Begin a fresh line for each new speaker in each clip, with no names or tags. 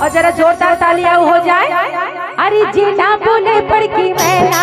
और जरा जोरदार तालियाँ हो जाए। अरे जीना बोले पड़की मैना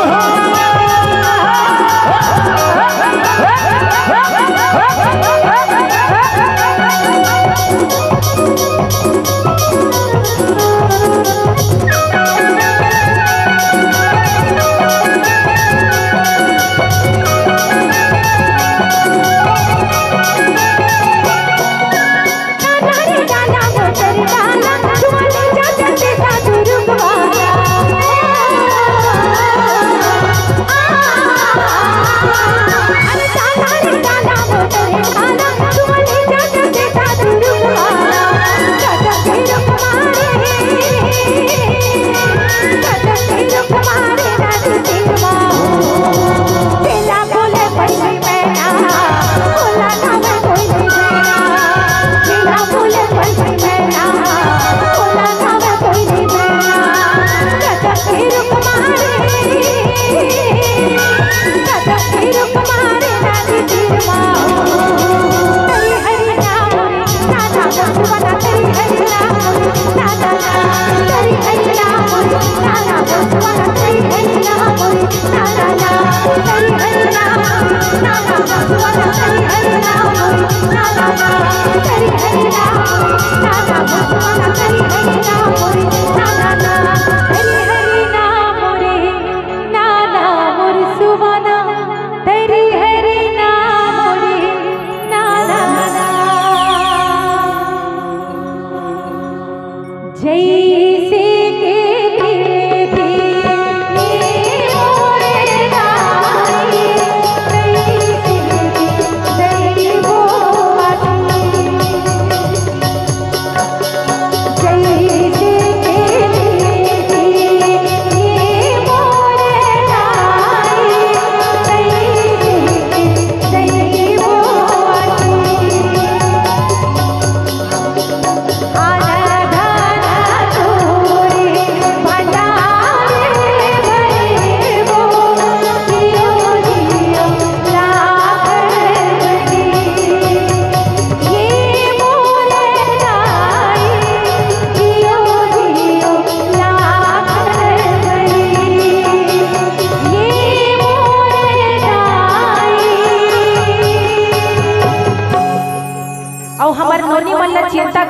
Bye.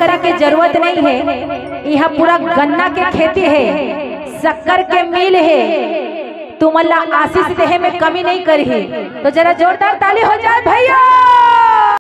एकरा के ज़रूरत नहीं है। यहाँ पूरा गन्ना के खेती है। शक्कर के मिल है। तुम अल्लाह आशीष देह में कमी नहीं करी तो जरा जोरदार ताली हो जाए भैया।